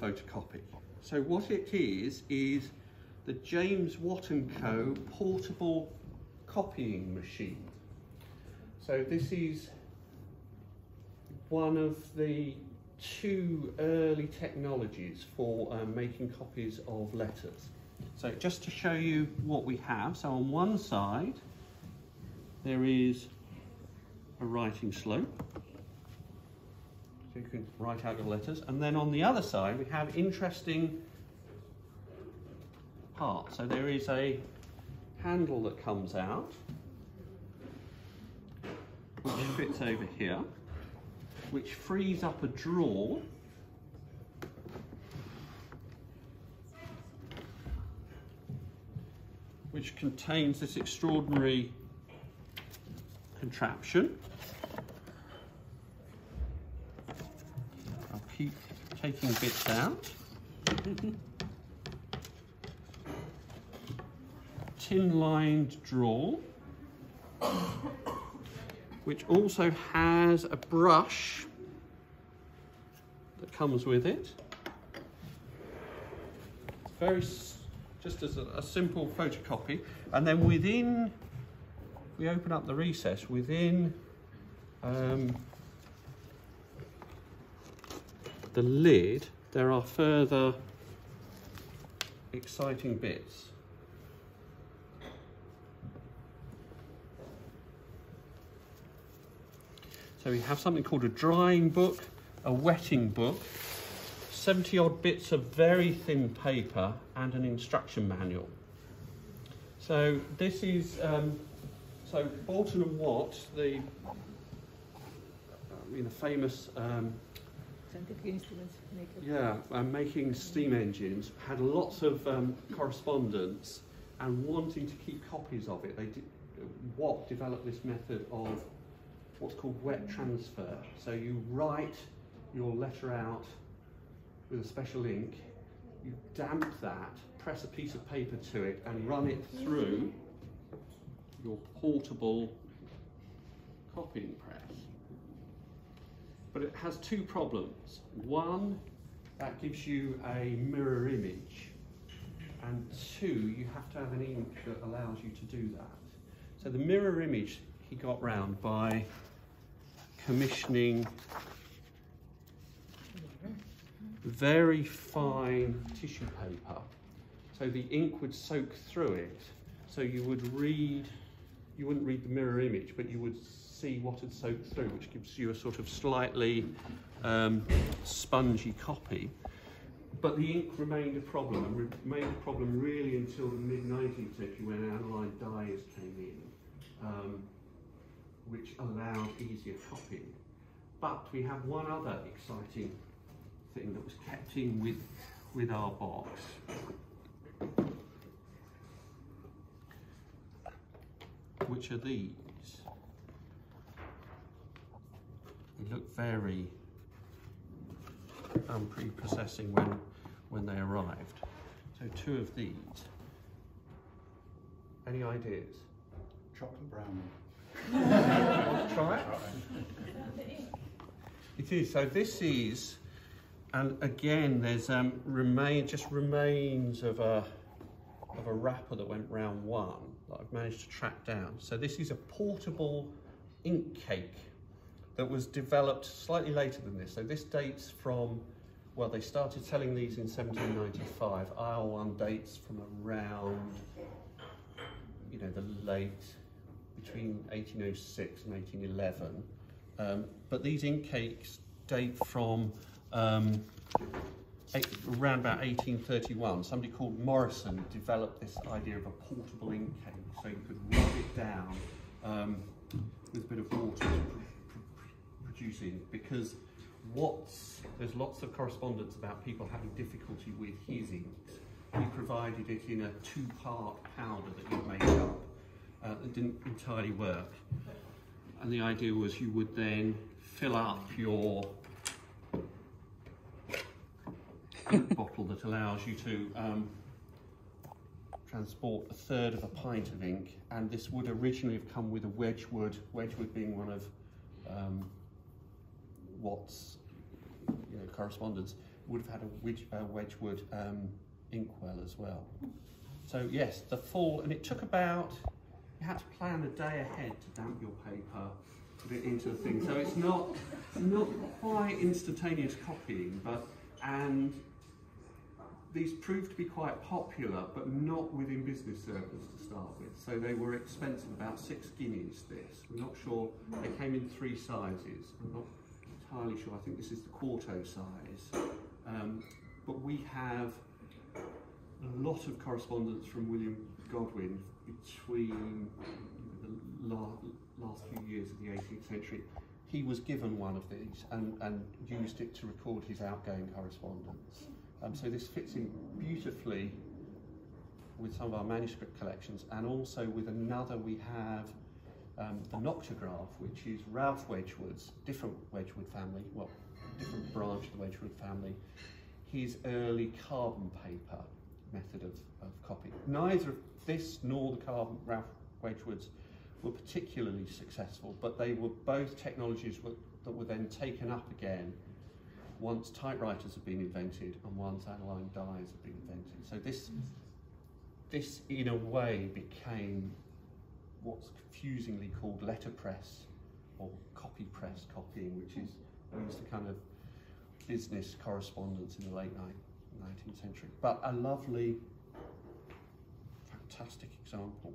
photocopy. So what it is, is the James Watt & Co portable copying machine. So this is one of the two early technologies for um, making copies of letters. So just to show you what we have, so on one side there is a writing slope, so you can write out your letters, and then on the other side we have interesting parts. So there is a handle that comes out, which fits over here which frees up a drawer which contains this extraordinary contraption. Keep taking bits out. Tin lined drawer which also has a brush that comes with it. Very, just as a, a simple photocopy. And then within, we open up the recess, within um, the lid, there are further exciting bits. So we have something called a drying book, a wetting book, 70 odd bits of very thin paper and an instruction manual. So this is, um, so Boulton and Watt, the, I mean, the famous um, scientific instruments maker. Yeah, um, making steam engines, had lots of um, correspondence and wanting to keep copies of it. They did, Watt developed this method of what's called wet transfer. So you write your letter out with a special ink, you damp that, press a piece of paper to it and run it through your portable copying press. But it has two problems. One, that gives you a mirror image. And two, you have to have an ink that allows you to do that. So the mirror image he got round by commissioning very fine tissue paper. So the ink would soak through it. So you would read, you wouldn't read the mirror image, but you would see what had soaked through, which gives you a sort of slightly um, spongy copy. But the ink remained a problem, and remained a problem really until the mid-19th century when aniline dyes came in. Um, which allowed easier copying. But we have one other exciting thing that was kept in with, with our box. Which are these. They look very unprepossessing when, when they arrived. So two of these. Any ideas? Chocolate brownie. Try it. It is. So this is, and again, there's um, remain just remains of a of a wrapper that went round one that I've managed to track down. So this is a portable ink cake that was developed slightly later than this. So this dates from, well, they started selling these in 1795. Aisle one dates from around, you know, the late between 1806 and 1811. Um, but these ink cakes date from um, around about 1831. Somebody called Morison developed this idea of a portable ink cake, so you could rub it down um, with a bit of water to pr pr produce ink, because what's, there's lots of correspondence about people having difficulty with his inks. He provided it in a two-part powder that you make up uh, that didn't entirely work. And the idea was you would then fill up your bottle that allows you to um, transport a third of a pint of ink and this would originally have come with a Wedgwood, Wedgwood being one of um, Watt's you know, correspondence, would have had a Wedge, uh, Wedgwood um, inkwell as well. So yes, the full, and it took about, you had to plan a day ahead to damp your paper, put it into the thing. So it's not, not quite instantaneous copying, but, and these proved to be quite popular, but not within business circles to start with. So they were expensive, about six guineas this. We're not sure, they came in three sizes. I'm not entirely sure, I think this is the quarto size. Um, but we have a lot of correspondence from William Godwin between the la last few years of the 18th century. He was given one of these and, and used it to record his outgoing correspondence. Um, so this fits in beautifully with some of our manuscript collections and also with another we have um, the Noctograph, which is Ralph Wedgwood's, different Wedgwood family, well, different branch of the Wedgwood family, his early carbon paper method of, of copy. Neither of this nor the carbon Ralph Wedgwood's were particularly successful, but they were both technologies that were then taken up again once typewriters have been invented and once aniline dyes have been invented. So this, this in a way became what's confusingly called letterpress or copy press copying, which is used for kind of business correspondence in the late 19th century. But a lovely, fantastic example.